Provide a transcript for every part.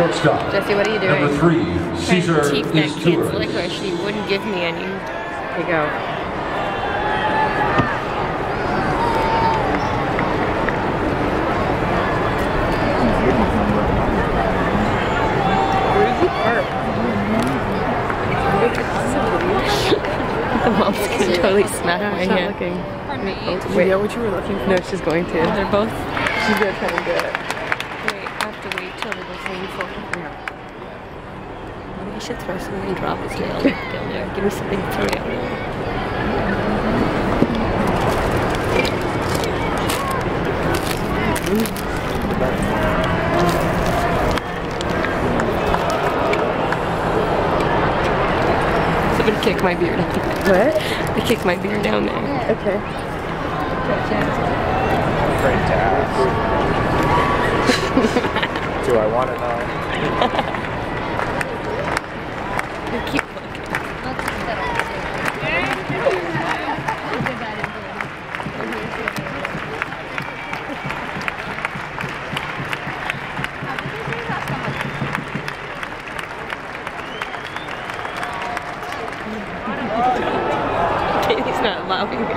Shortstop. Jessie, what are you doing? Number three, Trying to Caesar teeth that is kid's Tours. licorice. He wouldn't give me any. Here you go. Where's the? The mom's gonna totally smack my not hand. looking. Wait. Oh, wait. You know what you were looking for? No, she's going to. They're both. She's gonna try and do it. Wait, I have to wait till they're both painful. Maybe I should throw something and drop his nail down there. Give me something to throw down there. Somebody kick my beard. What? They kicked my beard down there. Okay. Great to ask. Do I want to know? They keep. Katie's not allowing me.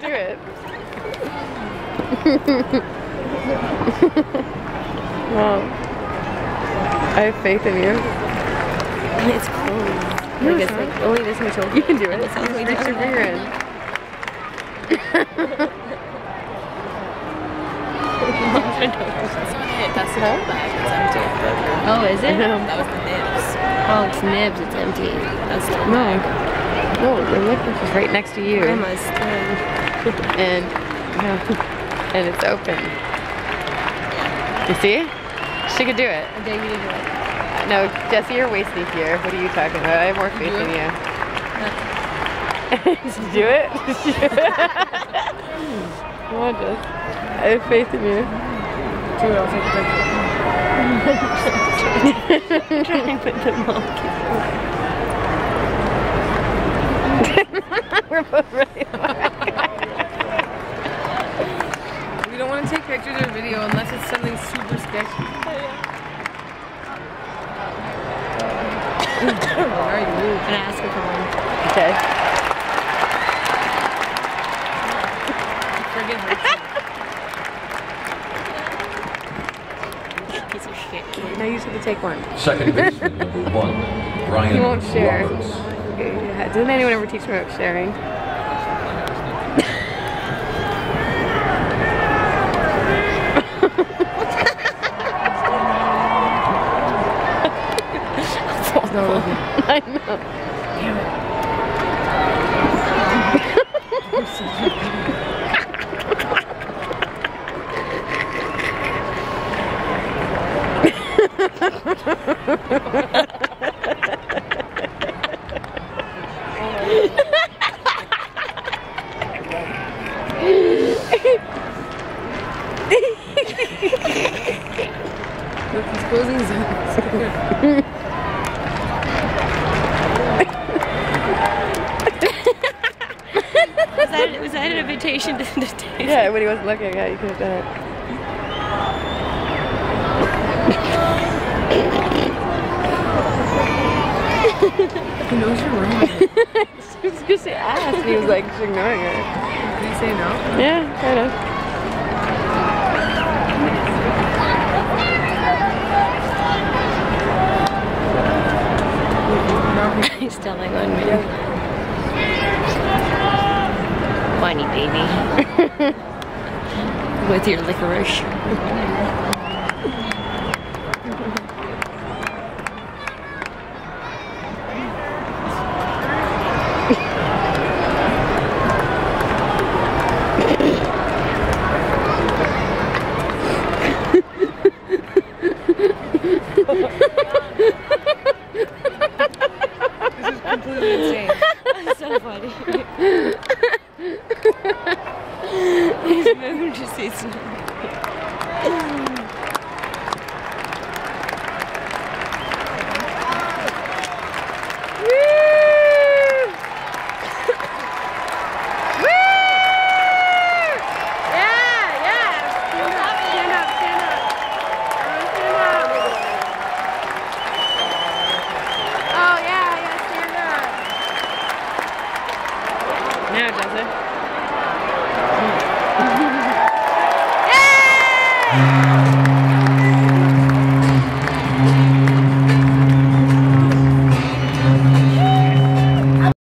Do it. well, I have faith in you. It's cold. No, like, it's it's not. like only this much over. You can do it. It's all the way Reach down. your finger in. That's the whole bag. It's empty. Oh, is it? That was the nibs. Oh, it's nibs. It's empty. That's the No. No, the liquor is right next to you. grandma's thing. And, and it's open. You see? She could do it. I dare you to do it. No, Jessie, you're way sneakier. What are you talking about? I have more faith in you. Did you do it? Come on, Jess. I have faith in you. Do it. I'll take a picture. Try and put the monkey. We're both ready. We don't want to take pictures or video unless it's something super sketchy. And ask her for one. Okay. Forget her. Piece of shit. Now you just have to take one. Second baseman, number one, Ryan He won't share. Roberts. Yeah, Doesn't anyone ever teach me about sharing? No, I know. look, he's closing his eyes. Was that, was that an invitation to the taste? Yeah, when he wasn't looking, yeah, you could have done it. He knows you're wrong. She was because she asked, and he was like just ignoring her. Did he say no? Yeah, kind of. He's telling on me. Whiny baby. With your licorice. This is completely insane. yeah does it? Yeah.